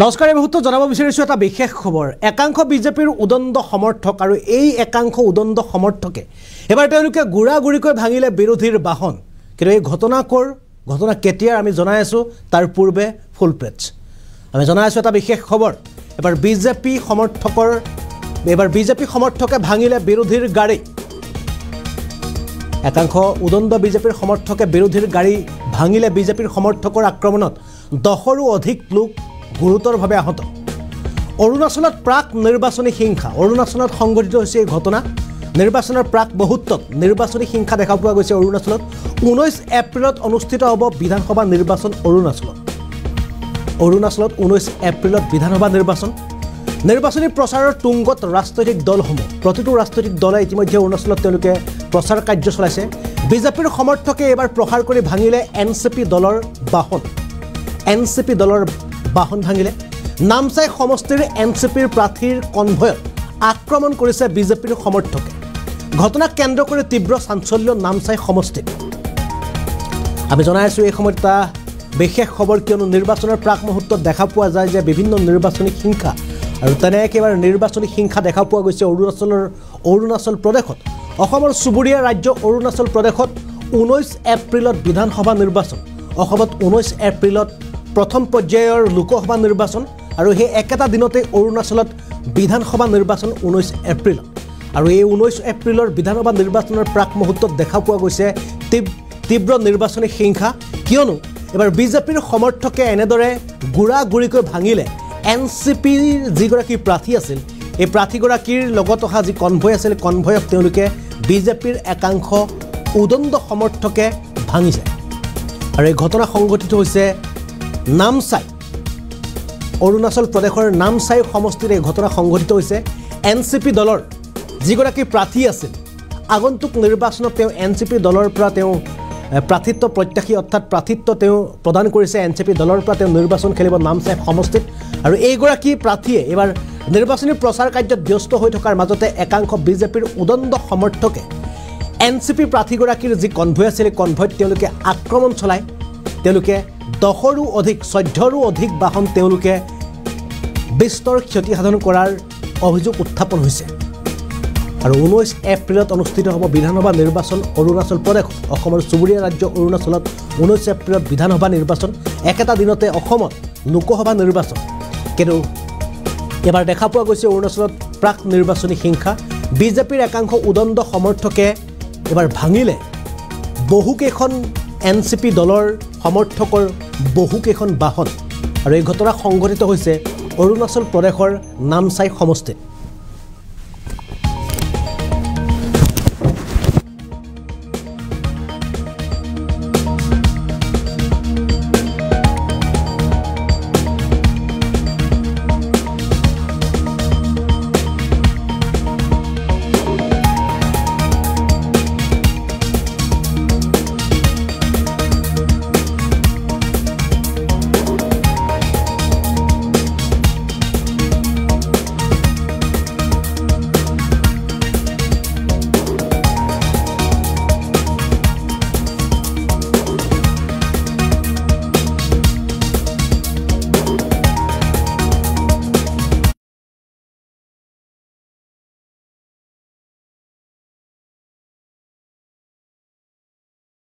নমস্কাৰ এই মুহূৰ্তত জনাব বিচাৰিছোঁ এটা বিশেষ খবৰ। একাংশ বিজেপিৰ উদণ্ড সমৰ্থক আৰু এই একাংশ উদণ্ড সমৰ্থকে এইবাৰ তেওঁলোকে গুড়া গুড়িকৈ ভাঙিলে বিৰোধীৰ বাহন। কিন্তু এই ঘটনা ক'ৰ? ঘটনা কেতিয়াৰ আমি জনাই আছোঁ? তাৰ পূৰ্বে ফুল প্লেটছ আমি জনাই আছোঁ এটা বিশেষ খবৰ। এবাৰ বিজেপি সমৰ্থকৰ এইবাৰ বিজেপি সমৰ্থকে ভাঙিলে বিৰোধীৰ গাড়ী। একাংশ উদণ্ড বিজেপিৰ সমৰ্থকে বিৰোধীৰ গাড়ী ভাঙিলে বিজেপিৰ সমৰ্থকৰ আক্ৰমণত। দহৰো অধিক লোক গুৰুতৰভাৱে আহত। অৰুণাচলত প্ৰাক নিৰ্বাচনী হিংসা। অৰুণাচলত সংঘটিত হৈছে এই ঘটনা। নিৰ্বাচনৰ প্ৰাক মুহূৰ্তত নিৰ্বাচনী হিংসা দেখা পোৱা গৈছে অৰুণাচলত। ঊনৈছ এপ্ৰিলত অনুষ্ঠিত হ'ব বিধানসভা নিৰ্বাচন অৰুণাচলত। অৰুণাচলত ঊনৈছ এপ্ৰিলত বিধানসভা নিৰ্বাচন। নিৰ্বাচনী প্ৰচাৰৰ তুংগত ৰাজনৈতিক দলসমূহ। প্ৰতিটো ৰাজনৈতিক দলে ইতিমধ্যে অৰুণাচলত তেওঁলোকে প্ৰচাৰ কাৰ্য চলাইছে। বিজেপিৰ সমৰ্থকে এইবাৰ প্ৰসাৰ কৰি ভাঙিলে এন চি পি দলৰ বাহন। এন চি পি দলৰ বাহন ভাঙিলে। নামচাই সমষ্টিৰ এন চি পিৰ প্ৰাৰ্থীৰ কনভয়ত আক্ৰমণ কৰিছে বিজেপিৰ সমৰ্থকে। ঘটনাক কেন্দ্ৰ কৰি তীব্ৰ চাঞ্চল্য নামচাই সমষ্টিত। আমি জনাই আছোঁ এই সময়ত এটা বিশেষ খবৰ কিয়নো নিৰ্বাচনৰ প্ৰাক মুহূৰ্তত দেখা পোৱা যায় যে বিভিন্ন নিৰ্বাচনী হিংসা আৰু তেনে একেবাৰে নিৰ্বাচনী হিংসা দেখা পোৱা গৈছে অৰুণাচলৰ অৰুণাচল প্ৰদেশত। অসমৰ চুবুৰীয়া ৰাজ্য অৰুণাচল প্ৰদেশত ঊনৈছ এপ্ৰিলত বিধানসভা নিৰ্বাচন। অসমত ঊনৈছ এপ্ৰিলত প্ৰথম পৰ্যায়ৰ লোকসভা নিৰ্বাচন আৰু সেই একেটা দিনতে অৰুণাচলত বিধানসভা নিৰ্বাচন ঊনৈছ এপ্ৰিলত আৰু এই ঊনৈছ এপ্ৰিলৰ বিধানসভা নিৰ্বাচনৰ প্ৰাক মুহূৰ্তত দেখা পোৱা গৈছে তীব- তীব্ৰ নিৰ্বাচনী হিংসা। কিয়নো এইবাৰ বিজেপিৰ সমৰ্থকে এনেদৰে গুড়া গুড়িকৈ ভাঙিলে এন চি পিৰ যিগৰাকী প্ৰাৰ্থী আছিল এই প্ৰাৰ্থীগৰাকীৰ লগত অহা যি কনভয় আছিল কনভয়ক তেওঁলোকে বিজেপিৰ একাংশ উদণ্ড সমৰ্থকে ভাঙিছে। আৰু এই ঘটনা সংঘটিত হৈছে নামচাই। অৰুণাচল প্ৰদেশৰ নামচাই সমষ্টিত এই ঘটনা সংঘটিত হৈছে। এন চি পি দলৰ যিগৰাকী প্ৰাৰ্থী আছিল আগন্তুক নিৰ্বাচনত তেওঁ এন চি পি দলৰ পৰা তেওঁ প্ৰাৰ্থিত্ব প্ৰত্যাশী অৰ্থাৎ প্ৰাৰ্থিত্ব তেওঁ প্ৰদান কৰিছে। এন চি পি দলৰ পৰা তেওঁ নিৰ্বাচন খেলিব নামচাই সমষ্টিত। আৰু এইগৰাকী প্ৰাৰ্থীয়ে এইবাৰ নিৰ্বাচনী প্ৰচাৰ কাৰ্যত ব্যস্ত হৈ থকাৰ মাজতে একাংশ বিজেপিৰ উদণ্ড সমৰ্থকে এন চি পি প্ৰাৰ্থীগৰাকীৰ যি কনভয় আছিল এই কনভয়ত তেওঁলোকে আক্ৰমণ চলায়। তেওঁলোকে দহৰো অধিক চৈধ্যৰো অধিক বাহন তেওঁলোকে বিস্তৰ ক্ষতি সাধন কৰাৰ অভিযোগ উত্থাপন হৈছে। আৰু ঊনৈছ এপ্ৰিলত অনুষ্ঠিত হ'ব বিধানসভা নিৰ্বাচন অৰুণাচল প্ৰদেশত অসমৰ চুবুৰীয়া ৰাজ্য অৰুণাচলত ঊনৈছ এপ্ৰিলত বিধানসভা নিৰ্বাচন একেটা দিনতে অসমত লোকসভা নিৰ্বাচন। কিন্তু এবাৰ দেখা পোৱা গৈছে অৰুণাচলত প্ৰাক নিৰ্বাচনী হিংসা বিজেপিৰ একাংশ উদণ্ড সমৰ্থকে এইবাৰ ভাঙিলে। বহুকেইখন এন চি পি দলৰ সমৰ্থকৰ বহুকেইখন বাহন আৰু এই ঘটনা সংঘটিত হৈছে অৰুণাচল প্ৰদেশৰ নামচাই সমষ্টিত।